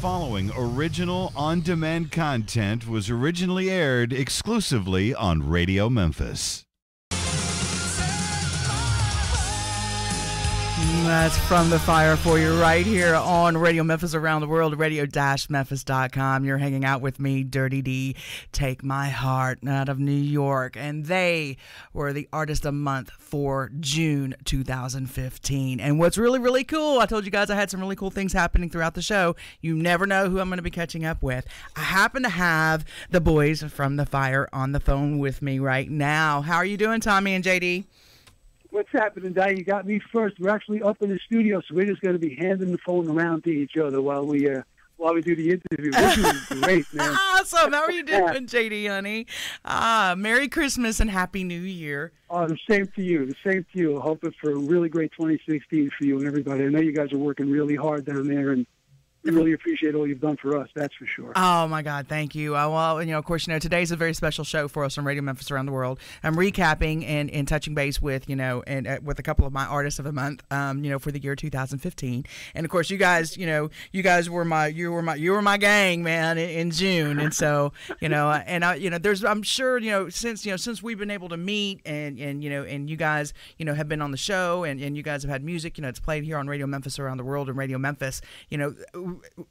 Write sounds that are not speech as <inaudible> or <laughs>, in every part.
following original on demand content was originally aired exclusively on Radio Memphis. That's from the fire for you right here on Radio Memphis Around the World, radio-memphis.com. You're hanging out with me, Dirty D, Take My Heart out of New York. And they were the Artist of Month for June 2015. And what's really, really cool, I told you guys I had some really cool things happening throughout the show. You never know who I'm going to be catching up with. I happen to have the boys from the fire on the phone with me right now. How are you doing, Tommy and JD? What's happening, Di? You got me first. We're actually up in the studio, so we're just going to be handing the phone around to each other while we uh, while we do the interview. This is <laughs> great, man. Awesome. How are you doing, JD, honey? Ah, Merry Christmas and Happy New Year. Oh, the same to you. The same to you. Hoping for a really great 2016 for you and everybody. I know you guys are working really hard down there, and really appreciate all you've done for us. That's for sure. Oh my God, thank you. Uh, well, you know, of course, you know, today's a very special show for us on Radio Memphis around the world. I'm recapping and, and touching base with you know and uh, with a couple of my artists of the month, um, you know, for the year 2015. And of course, you guys, you know, you guys were my you were my you were my gang, man, in, in June. And so, you know, and I, you know, there's I'm sure you know since you know since we've been able to meet and and you know and you guys you know have been on the show and and you guys have had music, you know, it's played here on Radio Memphis around the world and Radio Memphis, you know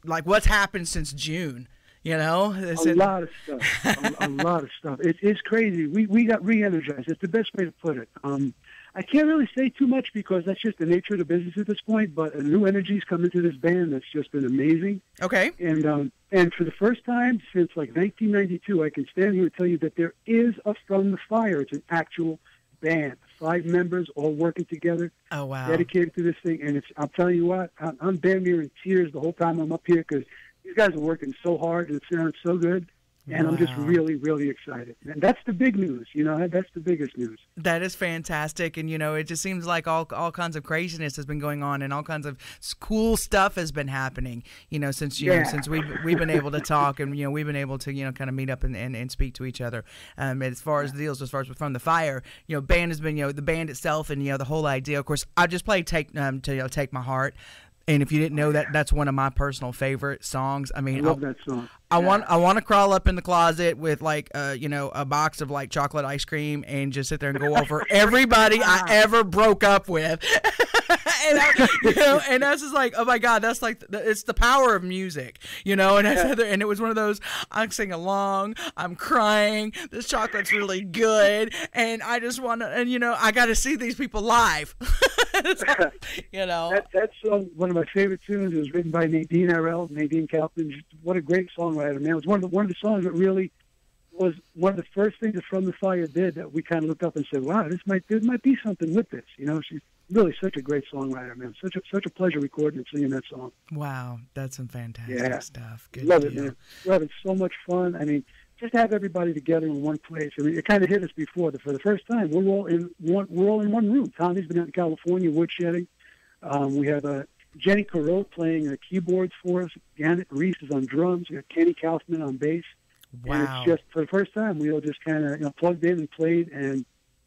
like what's happened since June. You know, a lot of stuff. a, a, lot of stuff. It, it's crazy. We we got re-energized. It's the best way to put it. Um, I can't really say too much because that's just the nature of the business at this point. But a new energy's come into this band that's just been amazing. Okay. And um, and for the first time since like 1992, I can stand here and tell you that there is a From the Fire. It's an actual band, five members all working together. Oh wow! Dedicated to this thing, and it's. I'm telling you what, I'm, I'm damn near in tears the whole time I'm up here because these guys are working so hard and it sounds so good and wow. I'm just really, really excited. And that's the big news, you know. That's the biggest news. That is fantastic, and you know, it just seems like all all kinds of craziness has been going on, and all kinds of cool stuff has been happening. You know, since you yeah. know, since we've we've been able to talk, and you know, we've been able to you know kind of meet up and, and, and speak to each other. Um, as far as the deals, as far as from the fire, you know, band has been you know the band itself, and you know the whole idea. Of course, I just played take um to you know take my heart. And if you didn't know that, that's one of my personal favorite songs. I mean, I love that song. I want I want to crawl up in the closet with like uh you know a box of like chocolate ice cream and just sit there and go <laughs> over everybody I ever broke up with. <laughs> and I, you know, and that's just like, oh my god, that's like the, it's the power of music, you know. And yeah. Heather, and it was one of those I'm singing along, I'm crying, this chocolate's really good, and I just want to, and you know, I got to see these people live. <laughs> so, you know, that, that's um, one of my favorite tunes. It was written by Nadine RL, Nadine Kaufman. What a great song songwriter, man. It was one of the one of the songs that really was one of the first things that From the Fire did that we kind of looked up and said, "Wow, this might there might be something with this." You know, she's really such a great songwriter, man. Such a such a pleasure recording and singing that song. Wow, that's some fantastic yeah. stuff. Good Love deal. it, man. Love it. So much fun. I mean, just have everybody together in one place. I mean, it kind of hit us before that for the first time. We're all in one. We're all in one room. Tommy's been out in California woodshedding. Um, we have a Jenny Quereau playing the keyboards for us. Gannett Ries is on drums. We got Kenny Kaufman on bass. Wow. And it's just for the first time we all just kind of you know plugged in and played and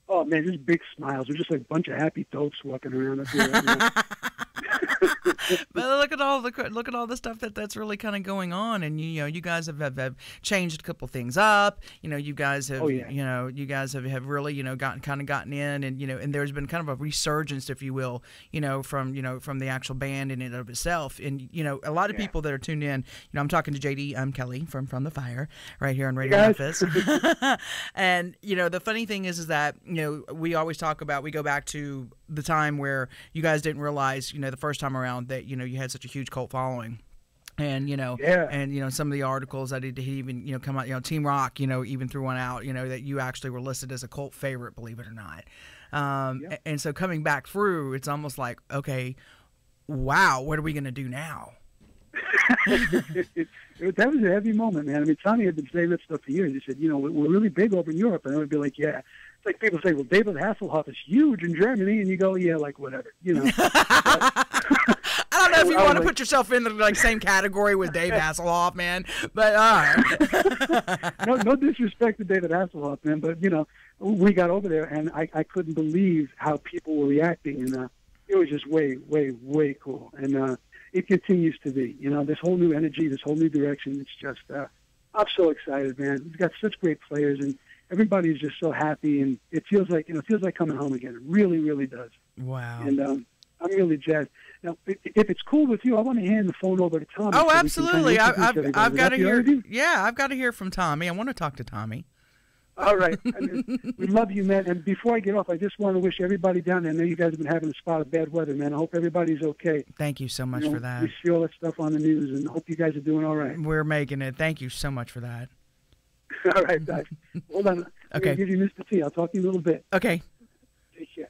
oh man, just big smiles. We're just like a bunch of happy dopes walking around up here. <laughs> But look at all the look at all the stuff that that's really kind of going on, and you, you know you guys have, have, have changed a couple things up. You know you guys have oh, yeah. you know you guys have, have really you know gotten kind of gotten in, and you know and there's been kind of a resurgence, if you will, you know from you know from the actual band in and of itself, and you know a lot of yeah. people that are tuned in. You know I'm talking to JD. I'm um, Kelly from From the Fire right here on Radio Memphis, <laughs> <laughs> and you know the funny thing is is that you know we always talk about we go back to the time where you guys didn't realize you know the first time around that you know you had such a huge cult following. And you know yeah. and you know some of the articles that he even you know come out you know team rock you know even threw one out you know that you actually were listed as a cult favorite believe it or not. Um, yeah. and so coming back through it's almost like okay wow what are we going to do now? It, <laughs> it, that was a heavy moment man. I mean tommy had been saying that stuff for years. He said you know we're really big over in europe. And i would be like yeah like people say, well, David Hasselhoff is huge in Germany, and you go, yeah, like whatever, you know. <laughs> <laughs> I don't know if you want to like, put yourself in the like same category with Dave <laughs> Hasselhoff, man, but right. no, no disrespect to David Hasselhoff, man, but you know, we got over there, and I, I couldn't believe how people were reacting, and uh, it was just way, way, way cool. And uh, it continues to be. You know, this whole new energy, this whole new direction. It's just, uh, I'm so excited, man. We've got such great players, and everybody's just so happy, and it feels like you know, it feels like coming home again. It really, really does. Wow. And um, I'm really jazzed. Now, if it's cool with you, I want to hand the phone over to Tommy. Oh, can absolutely. kinda I, I've. I've got to hear. right with you? Yeah, I've got to hear from Tommy. I want to talk to Tommy. All right. <laughs> I mean, we love you, man. And before I get off, I just want to wish everybody down there. I know you guys have been having a spot of bad weather, man. I hope everybody's okay. Thank you so much You know, for that. We see all that stuff on the news, and hope you guys are doing all right. We're making it. Thank you so much for that. <laughs> all right, guys. Hold on. Okay. to give you Mr. T. I'll talk to you a little bit. Okay. Take care.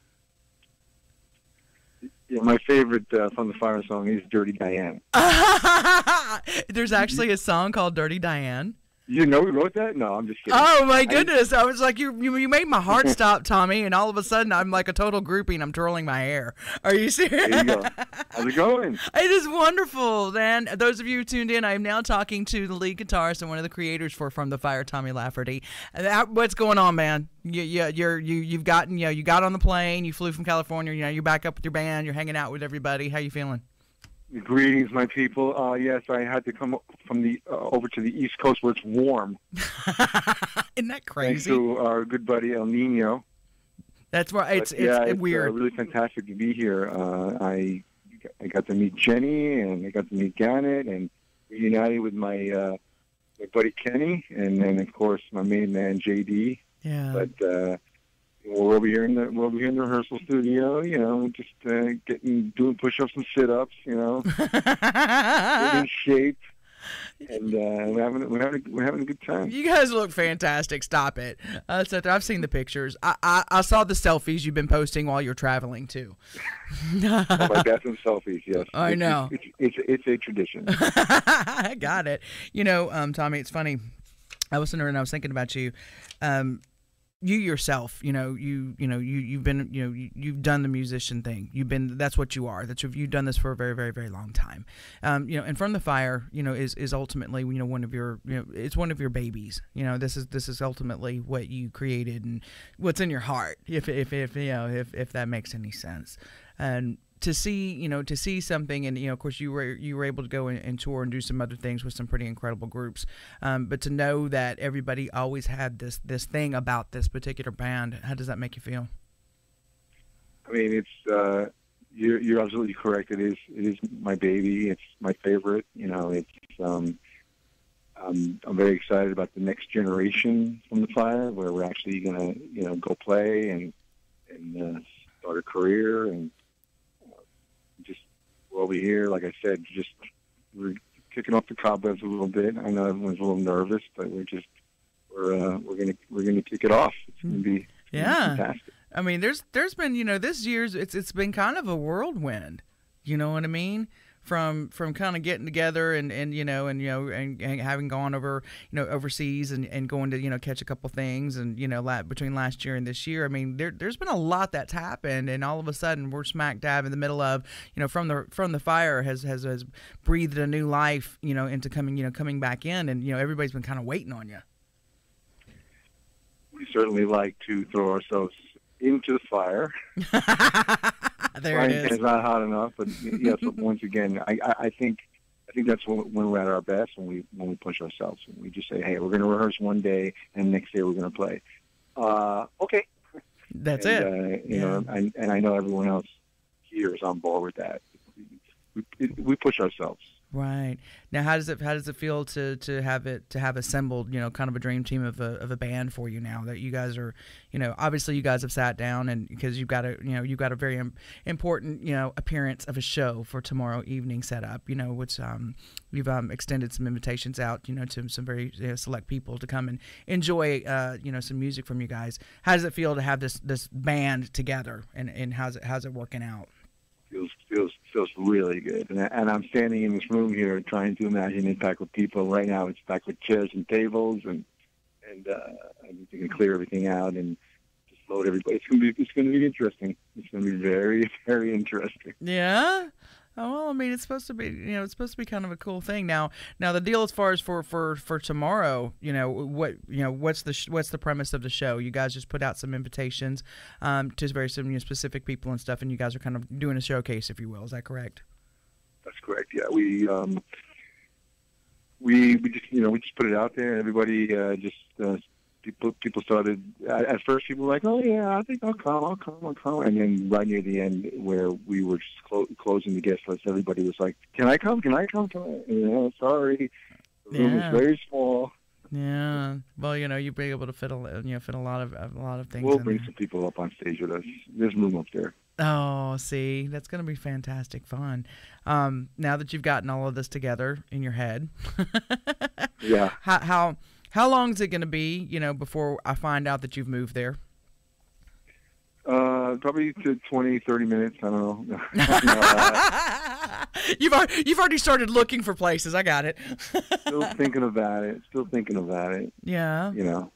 Yeah, my favorite uh, from the Fire song is "Dirty Diane." <laughs> There's actually a song called Dirty Diane. You know who wrote that? No, I'm just kidding. Oh my goodness! I was like, you, you, you made my heart stop, Tommy, and all of a sudden I'm like a total groupie and I'm twirling my hair. Are you serious? There you go. How's it going? <laughs> It is wonderful, man. Those of you who tuned in, I am now talking to the lead guitarist and one of the creators for From the Fire, Tommy Lafferty. That- what's going on, man? You, you, you're, you, you've gotten, you know, you got on the plane, you flew from California, you know, you're back up with your band, you're hanging out with everybody. How you feeling? Greetings, my people. Uh, yes, I had to come from the uh, over to the East Coast where it's warm, <laughs> Isn't that crazy? thanks to our good buddy El Nino. That's right. It's, But, it's, yeah, it's it's weird. Uh, really fantastic to be here. Uh, I I got to meet Jenny and I got to meet Gannett and reunited with my uh, my buddy Kenny and then of course my main man JD. yeah. But we're over here in the we're over here in the rehearsal studio. You know, just uh, getting doing push-ups and sit-ups. You know, getting in <laughs> shape, and uh, we're having we're having we're having a good time. You guys look fantastic. Stop it. Uh, so I've seen the pictures. I, I I saw the selfies you've been posting while you're traveling too. <laughs> Oh, my bathroom selfies. Yes, I It's- know. It's it's, it's, a tradition. <laughs> I got it. You know, um, Tommy, it's funny. I was sitting there and I was thinking about you. Um, you yourself, you know, you you know, you you've been, you know, you, you've done the musician thing. You've been that's what you are. That's you've done this for a very very very long time. Um, you know, and from the fire, you know, is is ultimately you know one of your you know it's one of your babies. You know, this is this is ultimately what you created and what's in your heart. If if if you know if if that makes any sense. And to see you know to see something and you know of course you were you were able to go and, and tour and do some other things with some pretty incredible groups um, but to know that everybody always had this this thing about this particular band how does that make you feel I mean, it's uh, you're you're absolutely correct. It is it is my baby. It's my favorite. You know, it's um, I'm I'm very excited about the next generation from the fire, where we're actually gonna you know go play and and uh, start a career and over here. Like I said, just we're kicking off the cobwebs a little bit. I know everyone's a little nervous, but we're just we're uh, we're gonna we're gonna kick it off. It's gonna be it's gonna be Yeah. fantastic. I mean, there's there's been you know this year's it's it's been kind of a whirlwind. You know what I mean? From from kind of getting together and, and you know and you know and, and having gone over you know overseas and, and going to you know catch a couple things and you know la- between last year and this year I mean there there's been a lot that's happened and all of a sudden we're smack dab in the middle of you know from the from the fire has has, has breathed a new life you know into coming you know coming back in and you know everybody's been kind of waiting on you. we certainly like to throw ourselves into the fire. <laughs> <laughs> there Frying it is. pan's not hot enough, but yes, but once again, I, I, I think I think that's when, when we're at our best when we when we push ourselves. When we just say, "Hey, we're going to rehearse one day, and next day we're going to play." Uh, okay, That's and, it. Uh, you know, and, and I know everyone else here is on board with that. We, we push ourselves. Right. Now, how does it how does it feel to to have it to have assembled you know kind of a dream team of a of a band for you now that you guys are you know obviously you guys have sat down and because you've got a you know you've got a very im- important you know appearance of a show for tomorrow evening set up you know which um you've um extended some invitations out you know to some very you know, select people to come and enjoy uh you know some music from you guys. How does it feel to have this this band together and and how's it how's it working out? Feels feels feels really good. And, and I'm standing in this room here trying to imagine it packed with people. Right now, it's packed with chairs and tables, and and uh, I need to clear everything out and just load everybody. It's gonna be it's gonna be interesting. It's gonna be very <laughs> very interesting. Yeah. Oh well, I mean, it's supposed to be, you know, it's supposed to be kind of a cool thing. Now, now the deal as far as for for for tomorrow, you know, what you know, what's the sh- what's the premise of the show? You guys just put out some invitations um, to very some you know, specific people and stuff, and you guys are kind of doing a showcase, if you will. Is that correct? That's correct. Yeah, we um, we we just you know we just put it out there, and everybody uh, just uh, people people started at, at first. People were like, oh yeah, I think I'll come, I'll come, I'll come, and then right near the end, where we were just clo- closing the guest list, everybody was like, can I come? Can I come? Can I? You know, sorry, the room Yeah. is very small. Yeah. Well, you know, you'd be able to fit a you know fit a lot of a lot of things. We'll in bring there. some people up on stage with us. There's room up there. Oh, see, that's going to be fantastic fun. Um, now that you've gotten all of this together in your head, <laughs> Yeah. how how how long is it going to be? You know, before I find out that you've moved there. Uh, probably to 20, 30 minutes. I don't know. <laughs> No, uh, you've already, you've already started looking for places. I got it. still thinking about it. Still thinking about it. yeah. You know,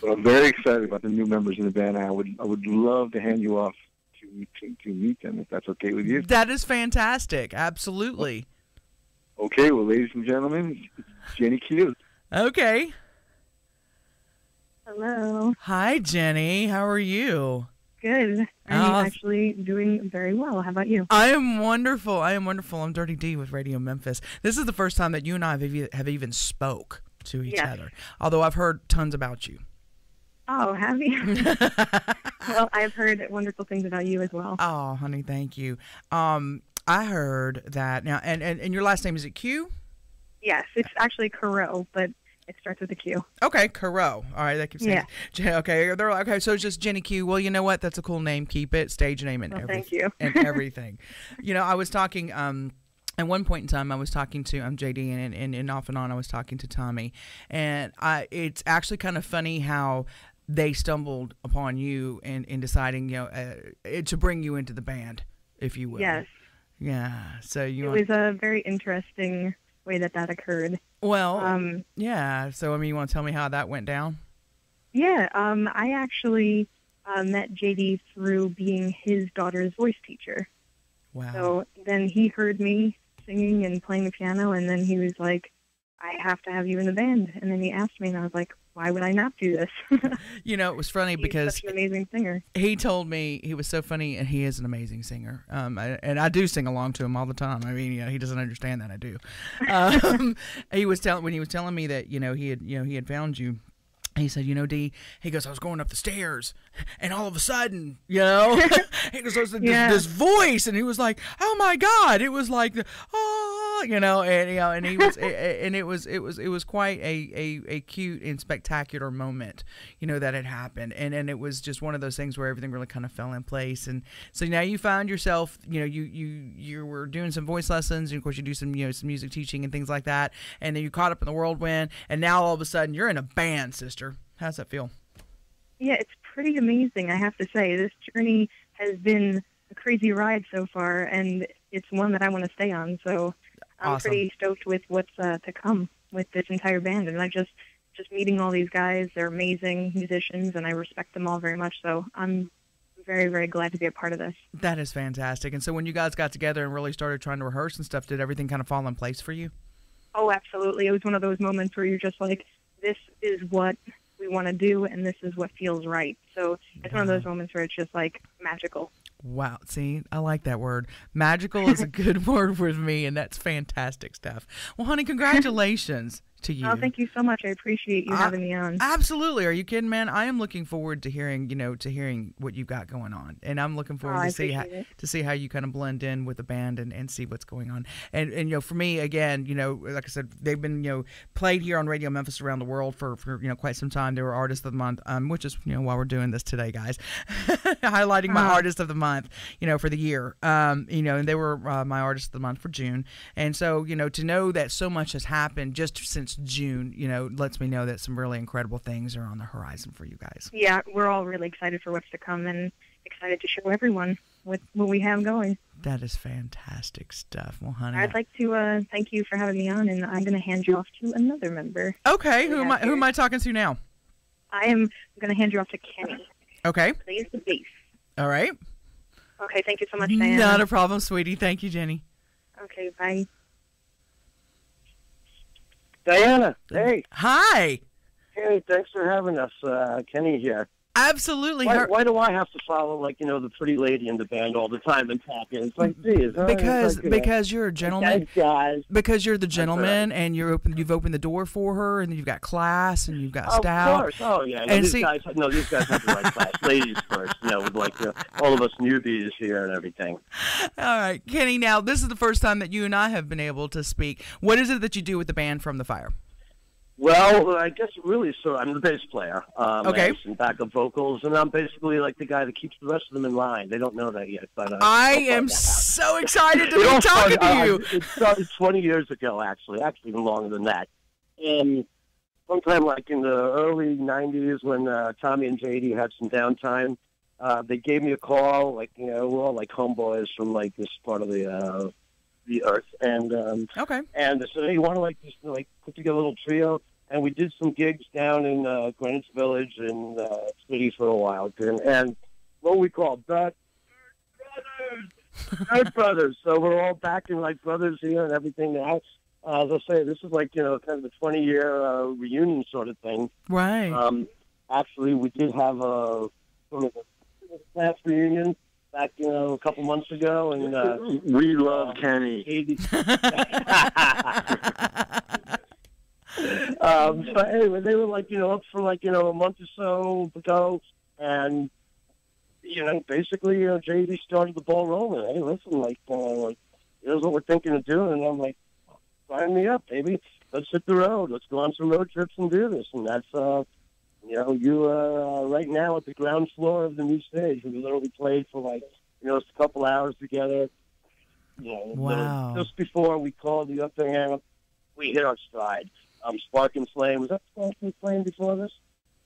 but I'm very excited about the new members in the band. I would I would love to hand you off to to, to meet them if that's okay with you. That is fantastic. Absolutely. Okay, well, ladies and gentlemen, it's Jenny Q. Okay. Hello. Hi, Jenny. How are you? Good. I'm Oh. actually doing very well. How about you? I am wonderful. I am wonderful. I'm Dirty D with Radio Memphis. This is the first time that you and I have even, have even spoke to each Yes. other. Although I've heard tons about you. Oh, have you? <laughs> well, I've heard wonderful things about you as well. Oh, honey, thank you. Um, I heard that now, and, and, and your last name is it Q? Yes, it's actually Quereau, but it starts with a Q. Okay, Quereau. All right, that keeps saying. Yeah. Okay, they're like, okay, so it's just Jenny Q. Well, you know what? That's a cool name. Keep it, stage name, and Well, everything. thank you. and <laughs> everything. you know, I was talking. Um, at one point in time, I was talking to um, JD, and, and and off and on, I was talking to Tommy, and I. It's actually kind of funny how they stumbled upon you and in deciding, you know, uh, to bring you into the band, if you will. Yes. Yeah. So you. It was a very interesting way that that occurred. well. Um, yeah. So I mean, you want to tell me how that went down? yeah, um, I actually uh, met JD through being his daughter's voice teacher. Wow. So then he heard me singing and playing the piano, and then he was like, I have to have you in the band. And then he asked me, and I was like, why would I not do this? <laughs> you know, it was funny He's because an amazing singer. he told me he was so funny and he is an amazing singer um I, and i do sing along to him all the time i mean you know he doesn't understand that i do um <laughs> he was telling when he was telling me that you know he had you know he had found you he said, "You know, D." He goes, "I was going up the stairs, and all of a sudden, you know, <laughs> he goes, "There's this, Yeah. this voice," and he was like, "Oh my God!" It was like, the, "Oh," you know, and you know, and he was, <laughs> and it was, it was, it was quite a, a, a cute and spectacular moment, you know, that had happened, and and it was just one of those things where everything really kind of fell in place, and so now you found yourself, you know, you you you were doing some voice lessons, and of course you do some, you know, some music teaching and things like that, and then you caught up in the whirlwind, and now all of a sudden you're in a band, sister. How's that feel? Yeah, it's pretty amazing, I have to say. This journey has been a crazy ride so far, and it's one that I want to stay on. So I'm Awesome. pretty stoked with what's uh, to come with this entire band. And I just just meeting all these guys, they're amazing musicians, and I respect them all very much. So I'm very, very glad to be a part of this. That is fantastic. And so when you guys got together and really started trying to rehearse and stuff, did everything kind of fall in place for you? Oh, absolutely. It was one of those moments where you're just like, this is what we want to do, and this is what feels right. So it's one of those moments where it's just like magical. Wow. See, I like that word. Magical is a <laughs> good <laughs> word with me, and that's fantastic stuff. Well, honey, <laughs> congratulations to you. Oh, thank you so much. I appreciate you having me on. Absolutely. Are you kidding, man? I am looking forward to hearing, you know, to hearing what you've got going on, and I'm looking forward Oh, to see how it. to see how you kind of blend in with the band and, and see what's going on. And and you know, for me, again, you know, like I said, they've been you know played here on Radio Memphis around the world for, for you know quite some time. They were Artist of the Month, um, which is you know why we're doing this today, guys, <laughs> highlighting my Uh-huh. Artist of the Month, you know, for the year. Um, you know, and they were uh, my Artist of the Month for June, and so you know to know that so much has happened just since June, you know, lets me know that some really incredible things are on the horizon for you guys. Yeah, we're all really excited for what's to come and excited to show everyone what, what we have going. That is fantastic stuff. Well, honey. I'd like to uh, thank you for having me on, and I'm going to hand you off to another member. okay, who am I? Who am. I talking to now? I am going to hand you off to Kenny. Okay. Plays the bass. All right. Okay, thank you so much, Dianna. Not a problem, sweetie. Thank you, Jenny. okay, bye. Dianna, hey, Hi. hey, thanks for having us. Uh, Kenny here. Absolutely. Why, her- why do I have to follow like you know the pretty lady in the band all the time and talking? It's like, mm-hmm. geez, because know, because you're a gentleman. guys. Because you're the gentleman, and you're open. You've opened the door for her, and you've got class, and you've got Of style. course, oh yeah. No, And these see- guys, no, these guys have the right class. <laughs> Ladies first, you know, with like you know, all of us newbies here and everything. All right, Kenny. Now this is the first time that you and I have been able to speak. What is it that you do with the band from the fire? Well, I guess really, so I'm the bass player. Um, Okay. I some backup vocals, and I'm basically like the guy that keeps the rest of them in line. They don't know that yet, but uh, I am so excited to be talking to you. I- it started 20 years ago, actually, actually even longer than that. And sometime like in the early 90s when uh, Tommy and JD had some downtime, uh, they gave me a call. Like, you know, we're all like homeboys from like this part of the uh, the earth. And um, Okay. and they said, hey, you want to like just like put together a little trio? And we did some gigs down in uh, Greenwich Village and uh, City for a while, and, and what we call Dutch Brothers, Dutch Brothers. So we're all backing like brothers here and everything now. Uh, as I say, this is like you know kind of a 20 year uh, reunion sort of thing. Right. Um, actually, we did have a sort of a class reunion back you know a couple months ago, and uh, <laughs> We love Kenny. <laughs> <laughs> um, but anyway, they were like, you know, up for like, you know, a month or so ago. And, you know, basically, you know, JD started the ball rolling. Hey, listen, like, uh, like, here's what we're thinking of doing. And I'm like, sign me up, baby. Let's hit the road. Let's go on some road trips and do this. And that's, uh, you know, you are uh, right now at the ground floor of the new stage. We literally played for like, you know, a couple hours together. You know, Wow. Just before we called the up there, we hit our stride. Um, Sparking Flame was that Sparking Flame before this?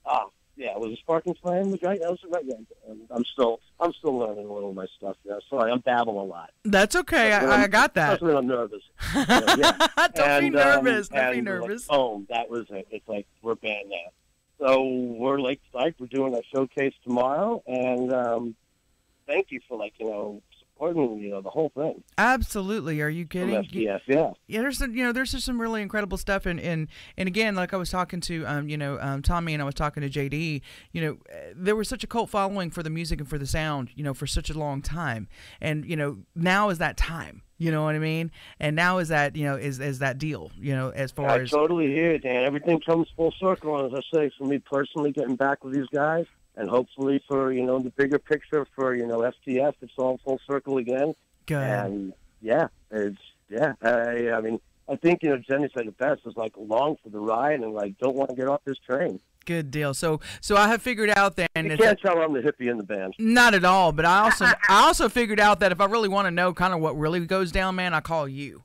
Ah, yeah, it was it Sparking Flame? Was right? That was right. Yeah. Um, I'm still, I'm still learning a little of my stuff. Yeah, sorry, I'm babbling a lot. That's okay. That's I, I got that. That's when I'm nervous. <laughs> yeah. Don't be And, um, nervous. Don't be and we're like, nervous. oh, that was it. It's like we're banned now. So we're psyched. We're doing a showcase tomorrow, and um, thank you for like you know supporting you know the whole thing Absolutely. Are you kidding? Yes, Yeah. yeah there's some, you know there's just some really incredible stuff and and and again like i was talking to um you know um tommy and i was talking to jd you know uh, there was such a cult following for the music and for the sound you know for such a long time and you know now is that time you know what i mean and now is that you know is is that deal you know as far I as totally hear it, Dan. Everything comes full circle, and as I say, for me personally, getting back with these guys, and hopefully for you know the bigger picture for you know FTF, it's all full circle again. good And yeah, it's yeah. I, I mean, I think you know Jenny said it best. Is like along for the ride and like don't want to get off this train. good deal so so i have figured out then You can't tell I'm the hippie in the band. Not at all, but I also <laughs> I also figured out that if I really want to know kind of what really goes down, man, I call you.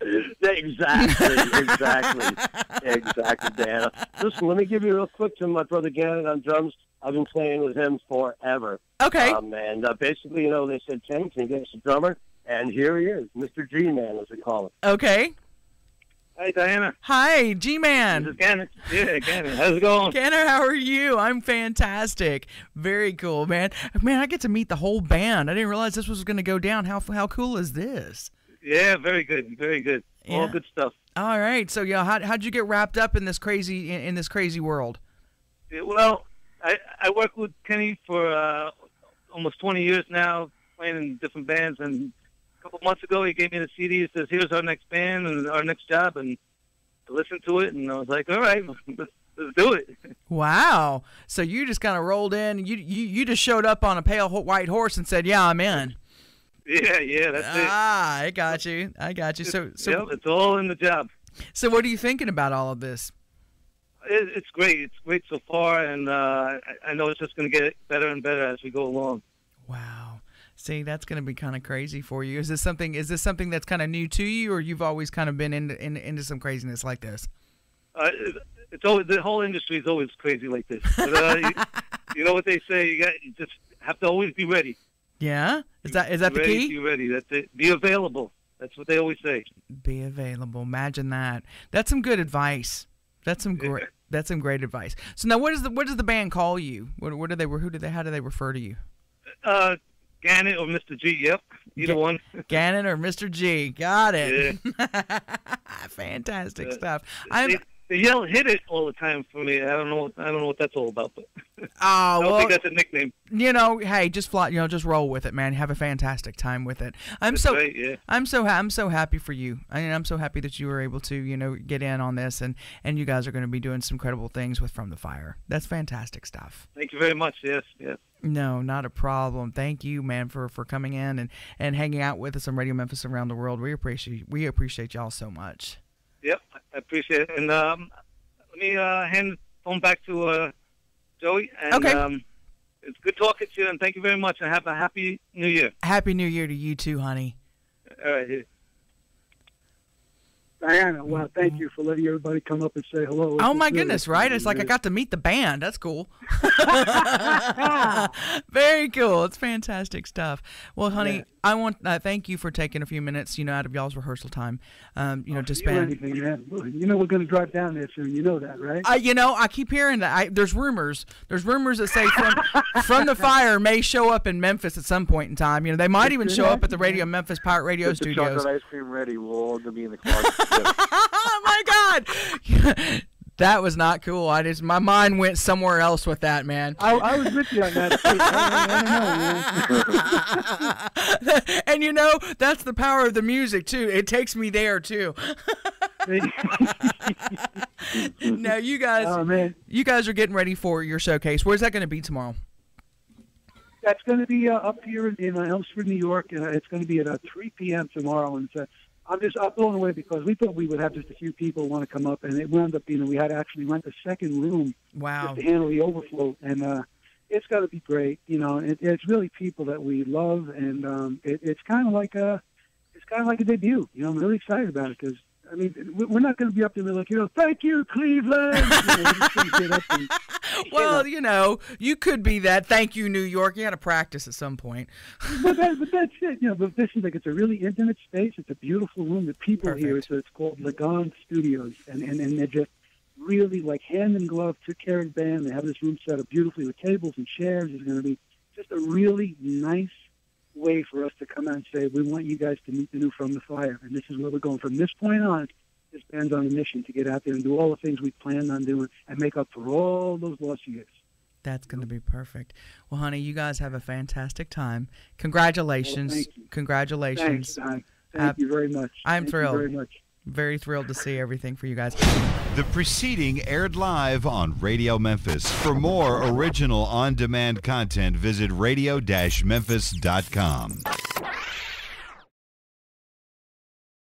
<laughs> exactly, exactly, <laughs> exactly, Dan. Listen, let me give you real quick to my brother Gannon on drums. I've been playing with him forever. Okay. Um, and uh, basically, you know, they said, Ken, can you get us a drummer? And here he is, Mr. G-Man, as we call him. Okay. Hey, Dianna. Hi, G Man. This is Man. Gannon. Yeah, Gannon. How's it going? Kenner, how are you? I'm fantastic. Very cool, man. Man, I get to meet the whole band. I didn't realize this was going to go down. How how cool is this? Yeah, very good. Very good. All good stuff. All right. So, yeah, how how'd you get wrapped up in this crazy in, in this crazy world? Yeah, well, I I work with Kenny for uh, almost 20 years now, playing in different bands. And a couple months ago, he gave me the CD. He says, "Here's our next band and our next job," and I listened to it, and I was like, "All right, <laughs> let's, let's do it." Wow. So you just kind of rolled in. You, you you just showed up on a pale white horse and said, "Yeah, I'm in." yeah, yeah, that's it. Ah, I got you. I got you. So so yep, it's all in the job. so what are you thinking about all of this? It, it's great. It's great so far, and uh, I, I know it's just going to get better and better as we go along. Wow. See, that's going to be kind of crazy for you. Is this something? Is this something that's kind of new to you, or you've always kind of been into in, into some craziness like this? Uh, it's always the whole industry is always crazy like this. But, uh, you, <laughs> you know what they say? You got you just have to always be ready. Yeah. Is that is that Be the ready, key? Be ready. That's it. Be available. That's what they always say. Be available. Imagine that. That's some good advice. That's some great. <laughs> That's some great advice. So now, what does the what does the band call you? What what do they who do they how do they refer to you? Uh, Gannett or Mr. G. Yep, either Ga- one. <laughs> Gannon or Mr. G? Got it. <laughs> Fantastic Uh, stuff. I'm They, they yell "hit it" all the time for me. I don't know. I don't know what that's all about, but Oh, <laughs> I don't well, think that's a nickname. you know, hey, just fly, you know, just roll with it, man. Have a fantastic time with it. I'm so right, yeah. I'm so ha- I'm so happy for you. I mean, I'm so happy that you were able to, you know, get in on this and and you guys are going to be doing some incredible things with From the Fire. That's fantastic stuff. Thank you very much. Yes, yes. No, not a problem. Thank you, man, for for coming in and and hanging out with us on Radio Memphis around the world. We appreciate we appreciate y'all so much. Yep, I appreciate it. And um, let me uh, hand the phone back to uh, Joey. And, Okay. Um, it's good talking to you, and thank you very much. And have a happy New Year. Happy New Year to you too, honey. All right. Here. Dianna, wow, thank you for letting everybody come up and say hello. Oh It's my really- goodness, right? It's like I got to meet the band. That's cool. <laughs> <laughs> Very cool. It's fantastic stuff. Well, honey, Yeah. I want uh, thank you for taking a few minutes, you know, out of y'all's rehearsal time, um, you know, to spend. anything, man. You know we're going to drive down there soon. You know that, right? I, you know, I keep hearing that. I, there's rumors. There's rumors that say from, from the fire may show up in Memphis at some point in time. You know, they might even show up at the Radio Memphis Pirate Radio Get the chocolate ice cream ready. We'll all gonna be in the closet. <laughs> together. <laughs> oh my God, <laughs> that was not cool. I just my mind went somewhere else with that, man. I, I was with you on that. too. I, I don't know, <laughs> and you know, that's the power of the music too. It takes me there too. now you guys, oh man, you guys are getting ready for your showcase. Where's that going to be tomorrow? that's going to be uh, up here in, in uh, Elmsford, New York. Uh, it's going to be at uh, 3 p.m. tomorrow, and uh, I'm just I'm blown away because we thought we would have just a few people want to come up, and it wound up being we had to actually rent a second room Wow. just to handle the overflow, and uh, it's got to be great. You know, it, it's really people that we love, and um, it, it's kind of like a it's kind of like a debut. You know, I'm really excited about it because. I mean, we- we're not going to be up there like, you know, thank you, Cleveland. You know, we're just gonna get up and- <laughs> Well, you know, you could be that. Thank you, New York. You got to practice at some point. <laughs> but, that, but that's it. You know, but this is like it's a really intimate space. It's a beautiful room. The people here, So it's called Lagon Studios, and, and and they're just really like hand in glove. Took care of the band. They have this room set up beautifully with tables and chairs. It's going to be just a really nice way for us to come out and say we want you guys to meet the new From the Fire, and this is where we're going from this point on. This band's on a mission to get out there and do all the things we planned on doing and make up for all those lost years. That's going to be perfect. Well, honey, you guys have a fantastic time. Congratulations. Well, thank. Congratulations. Thanks. Uh, Thank you very much. I'm Thank you thrilled. very much. Very thrilled to see everything for you guys. The preceding aired live on Radio Memphis. For more original on demand content, visit radio memphis.com.